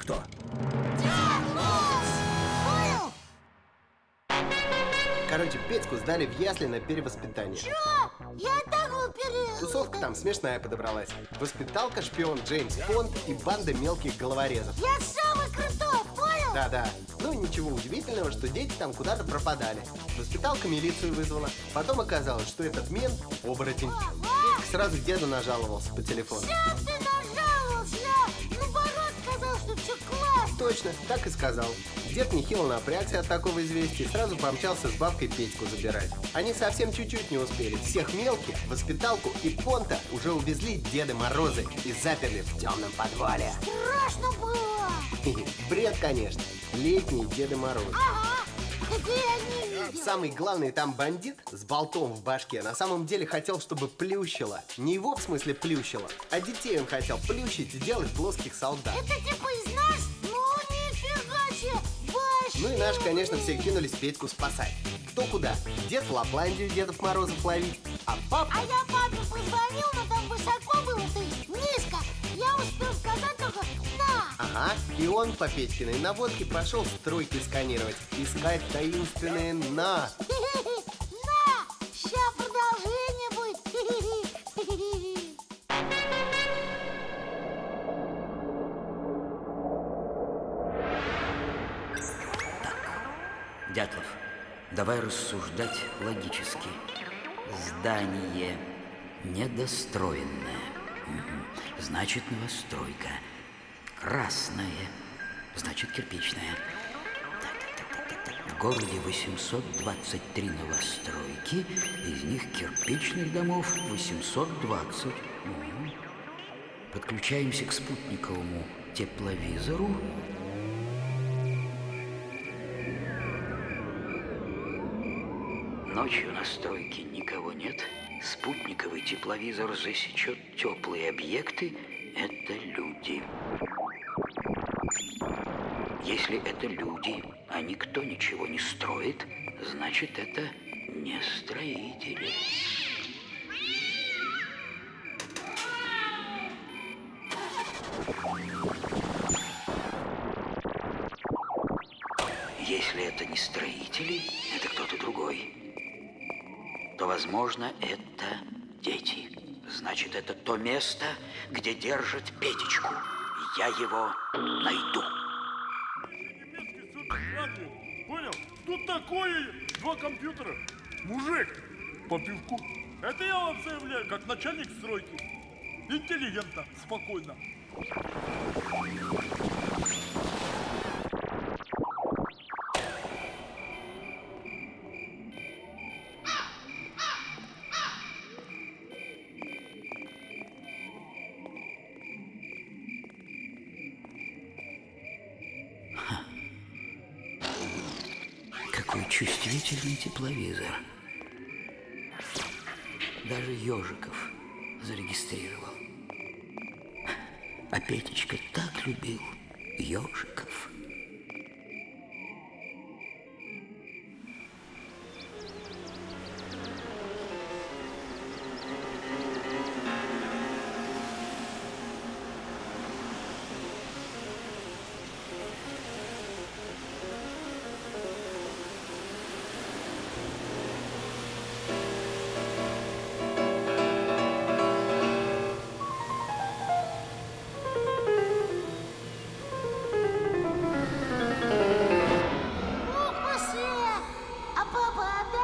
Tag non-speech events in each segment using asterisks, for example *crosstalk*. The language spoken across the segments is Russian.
Кто? Понял? Короче, Петьку сдали в ясли на перевоспитание. Чё? Я и так был пере... Тусовка там смешная подобралась. Воспиталка, шпион Джеймс Бонд и банда мелких головорезов. Я самый крутой, понял? Да-да. Ну, ничего удивительного, что дети там куда-то пропадали. Воспиталка милицию вызвала. Потом оказалось, что этот мент – оборотень. Петька сразу деду нажаловался по телефону. Сам ты Точно, так и сказал. Дед нехило напрягся от такого известия и сразу помчался с бабкой Петьку забирать. Они совсем чуть-чуть не успели. Всех мелких, воспиталку и понта уже увезли Деды Морозы и заперли в темном подвале. Страшно было. *laughs* Бред, конечно. Летние Деды Морозы. Ага. Самый главный там бандит с болтом в башке на самом деле хотел, чтобы плющило. Не его в смысле плющило, а детей он хотел плющить и делать плоских солдат. Это типа из Ну и наш, конечно, все кинулись Петьку спасать. Кто куда? Дед в Лапландию Дедов Морозов ловить, а папа... А я папе позвонил, но там высоко было, есть низко. Я успел сказать только «на». Ага, и он по Петькиной наводке пошел стройки сканировать, искать таинственное «на». На! *laughs* давай рассуждать логически. Здание недостроенное. Значит, новостройка. Красное. Значит, так. В городе 823 новостройки, из них кирпичных домов 820. Мгм. Подключаемся к спутниковому тепловизору. Ночью на стройке никого нет. Спутниковый тепловизор засечет теплые объекты. Это люди. Если это люди, а никто ничего не строит, значит, это не строители. Возможно, это дети. Значит, это то место, где держат Петечку. Я его найду. Понял? Тут такое два компьютера. Мужик по пивку. Это я вам заявляю, как начальник стройки. Интеллигентно, спокойно. Тепловизор. Даже ежиков зарегистрировал. А Петечка так любил ежиков.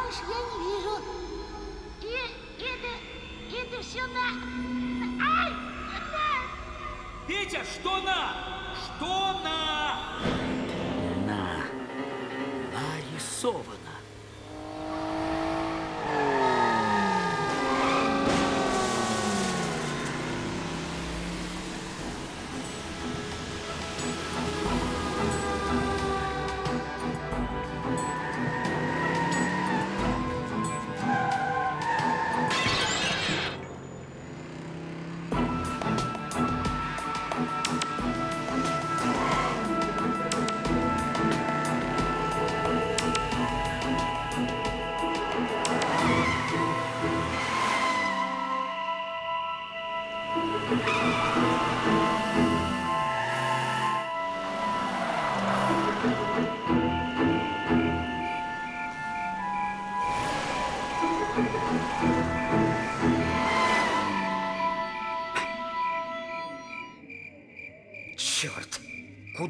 Дальше я не вижу. И это, это все на... Ай! На! Петя, что на? Что на? На. Нарисовано.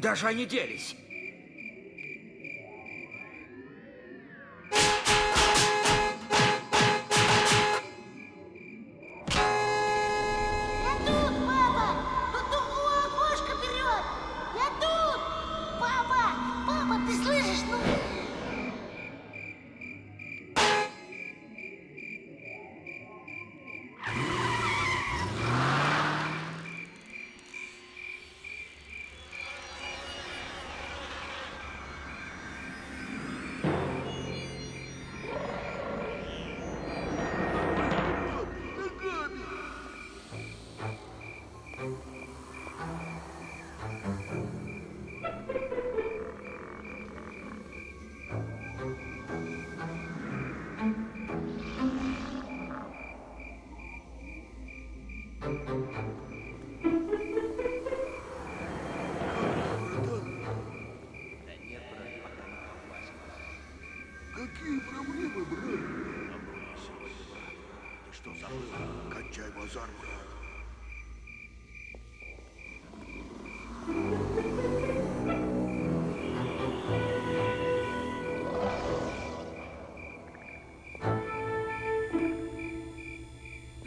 Куда же они делись?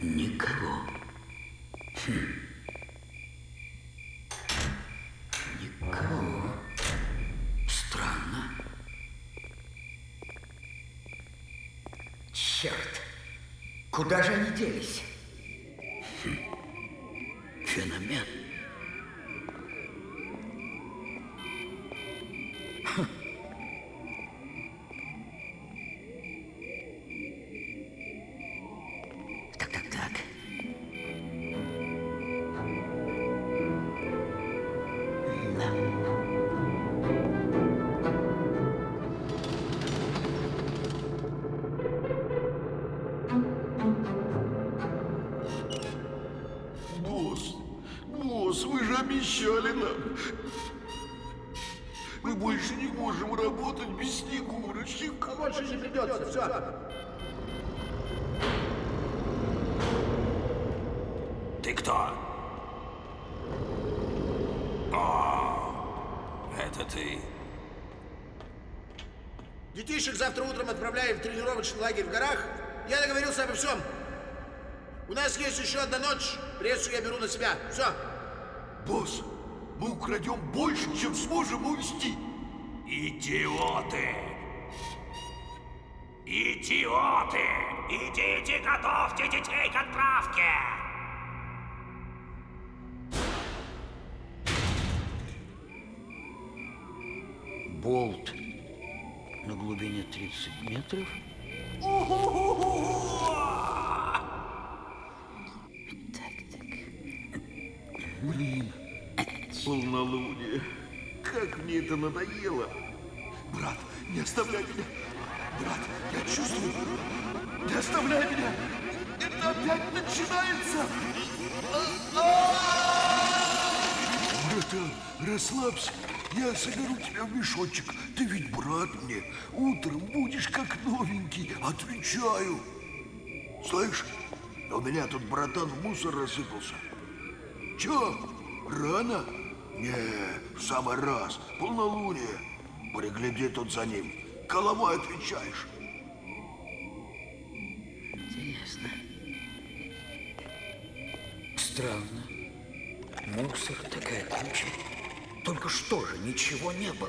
Никого. Хм. Никого. Странно. Черт! Куда же они делись? Без Снегурочек. А больше не придется, все. Ты кто? О, это ты. Детишек завтра утром отправляем в тренировочный лагерь в горах. Я договорился обо всем. У нас есть еще одна ночь. Прессу я беру на себя. Все. Босс, мы украдем больше, чем сможем увезти. Идиоты! Идиоты! Идите, готовьте детей к отправке! Болт на глубине 30 метров. Так, так. Полнолуние. Как мне это надоело. Брат, не оставляй меня. Брат, я чувствую. Не оставляй меня. Это опять начинается. Братан, расслабься. Я соберу тебя в мешочек. Ты ведь брат мне. Утром будешь как новенький. Отвечаю. Слышь, у меня тут братан в мусор рассыпался. Чё, рано? Не, в самый раз. Полнолуние. Пригляди тут за ним. Головой отвечаешь. Интересно. Странно. Мусор такая куча. Только что же ничего не было.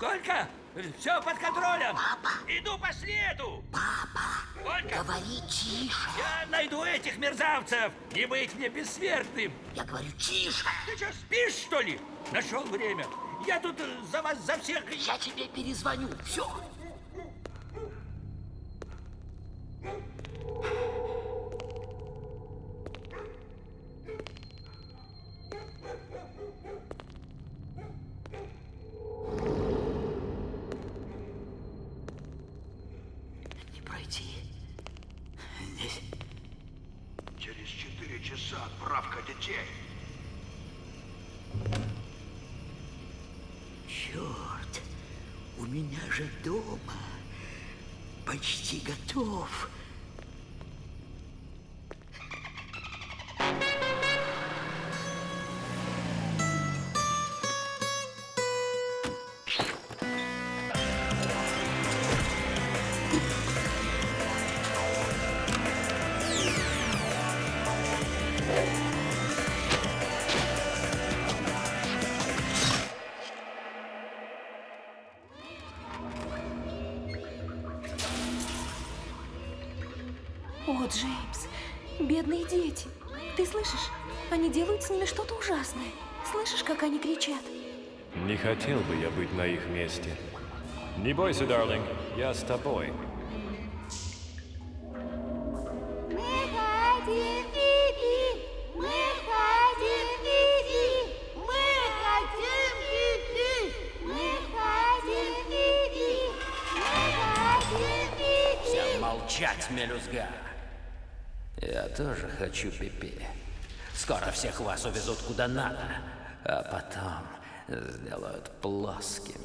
Колька, все под контролем. Иду по следу. Папа, Колька, говори тише. я найду этих мерзавцев. Не быть мне бессмертным. Я говорю тише. Ты что, спишь, что ли? Нашел время. Я тут э, за вас, за всех... Я тебе перезвоню. Все. Детей. Черт, у меня же дома почти готов. О, Джеймс, бедные дети. Ты слышишь? Они делают с ними что-то ужасное. Слышишь, как они кричат? Не хотел бы я быть на их месте. Не бойся, Дарлинг, я с тобой. Тоже хочу пипи. Скоро всех вас увезут куда надо, а потом сделают плоскими.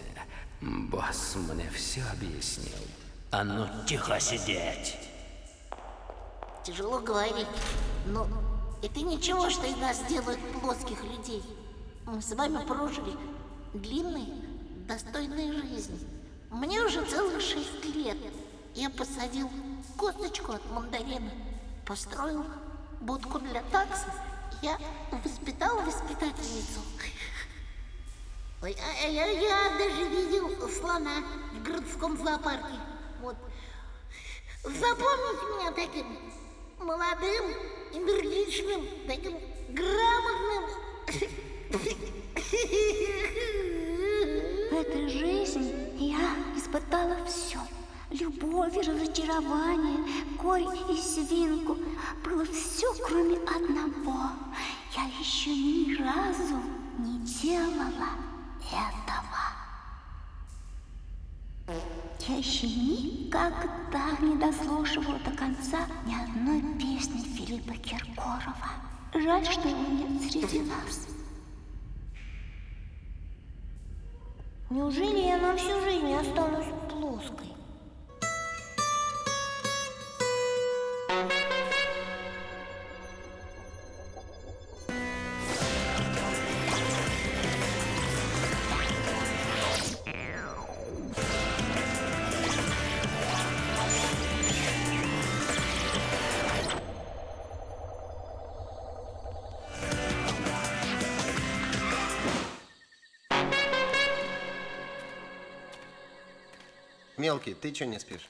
Босс мне все объяснил. А ну тихо сидеть. Тяжело говорить, но это ничего, что из нас делают плоских людей. Мы с вами прожили длинные, достойные жизни. Мне уже целых шесть лет. Я посадил косточку от мандарина, построил будку для такса. Я воспитал воспитательницу. Ой, а я, я даже видел слона в городском зоопарке. Вот. Запомните меня таким молодым, энергичным, таким грамотным. В этой жизни я испытала все. Любовь и разочарование, корь и свинку. Было все, кроме одного. Я еще ни разу не делала этого. Я еще никогда не дослушивала до конца ни одной песни Филиппа Киркорова. Жаль, что его нет среди нас. Неужели я на всю жизнь останусь плоской? Мелкий, ты что не спишь?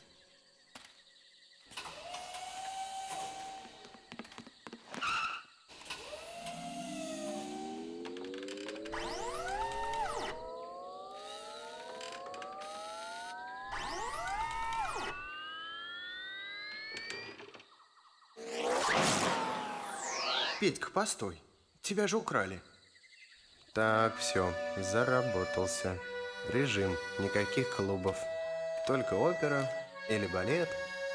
Петька, постой. Тебя же украли. Так, все, заработался. Режим, никаких клубов. Только опера или балет,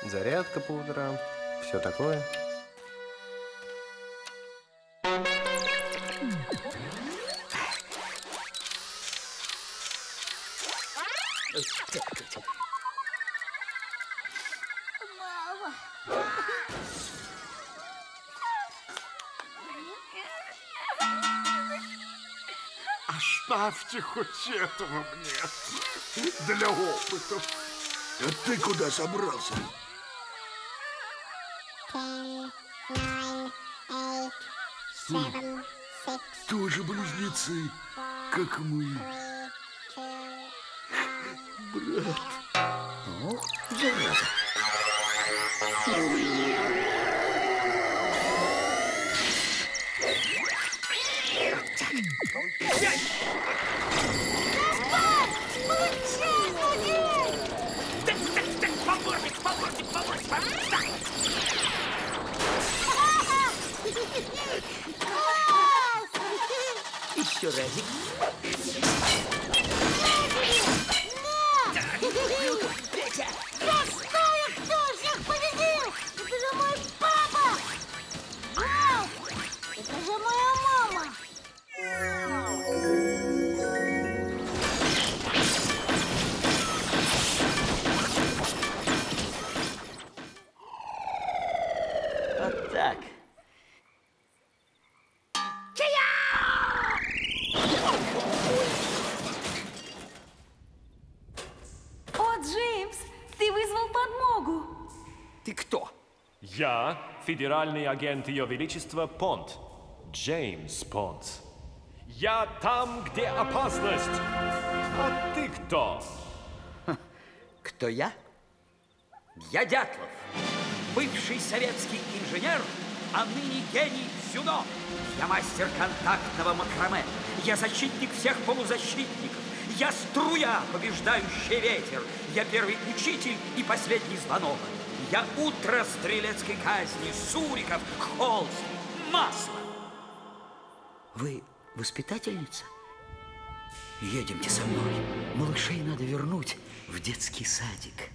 зарядка по утрам, все такое. Оставьте хоть этого мне для опыта. А ты куда собрался? Тоже близнецы, как мы. брат. О, зараза. Еще разик. Федеральный агент Ее Величества Понт. Джеймс Понт. Я там, где опасность. А ты кто? Кто я? Я Дятлов, бывший советский инженер, а ныне гений дзюдо. Я мастер контактного макраме. Я защитник всех полузащитников. Я струя, побеждающая ветер. Я первый учитель и последний звонок. Я утро стрелецкой казни, Суриков, Холст, масло. Вы воспитательница? Едемте со мной. Малышей надо вернуть в детский садик.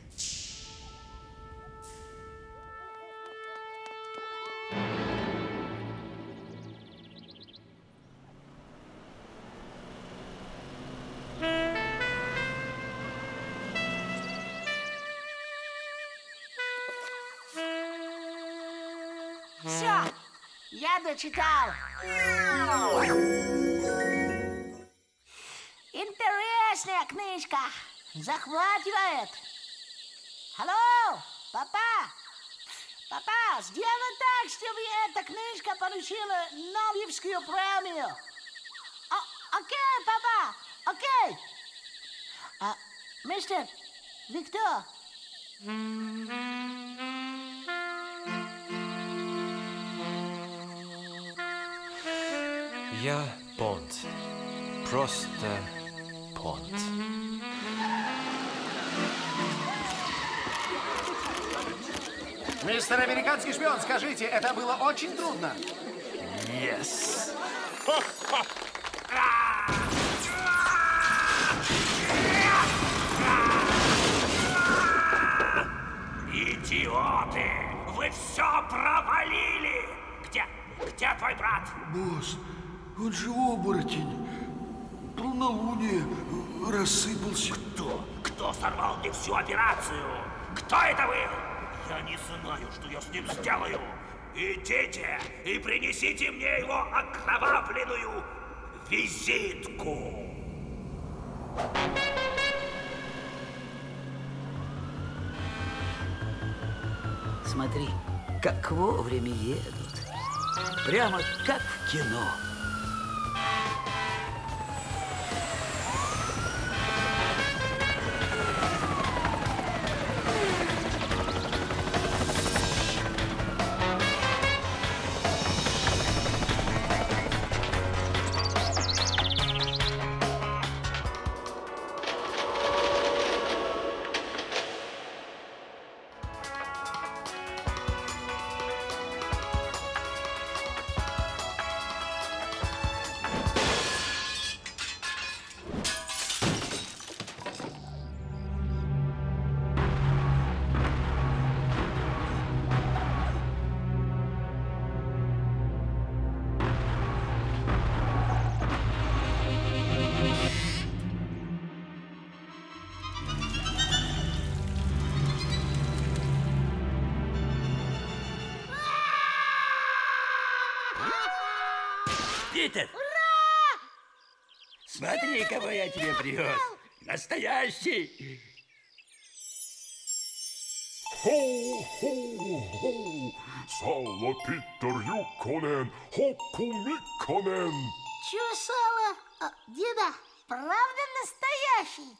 Все, я дочитал. Интересная книжка. Захватывает. Алло, папа. Папа, сделай так, чтобы эта книжка получила Нобелевскую премию. О- окей, папа, окей. А, мистер, вы кто? Я Понт. Просто Понт. Мистер американский шпион, скажите, это было очень трудно. Yes. Идиоты! Вы все провалили! Где? Где твой брат? Босс, он же оборотень. Полнолуние рассыпался. Кто? Кто сорвал мне всю операцию? Кто это был? Я не знаю, что я с ним сделаю. Идите и принесите мне его окровавленную визитку. Смотри, как вовремя едут. Прямо как в кино. Смотри, кого я тебе привез. Настоящий. Хоу-хоу-хоу, сало Питер Юконен, хокуми конен. Че сало? А, деда, правда настоящий?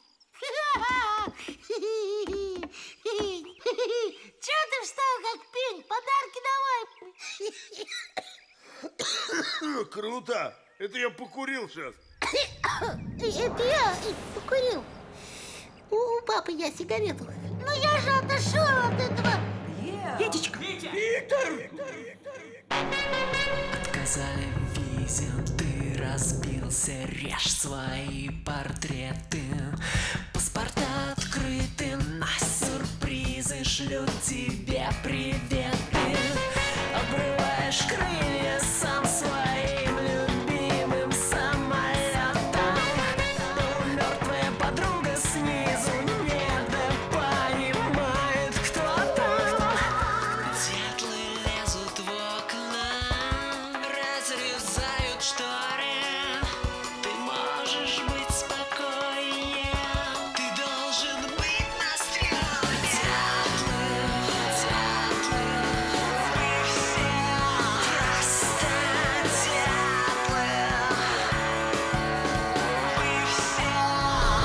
Че ты встал как пень? Подарки давай. Круто! Это я покурил сейчас. Это я покурил. У папы я сигарету. Но я же отошел от этого. Петечка! Виктор! Отказали в визе, ты разбился, режь свои портреты. Паспорта открыты, на сюрпризы шлют тебе привет.